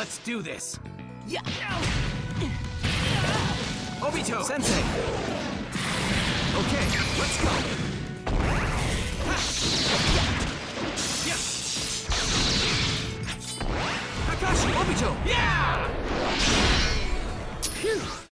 Let's do this. Yeah. Obito! Sensei! Okay, let's go. Yeah. Kakashi, Obito! Yeah! Phew.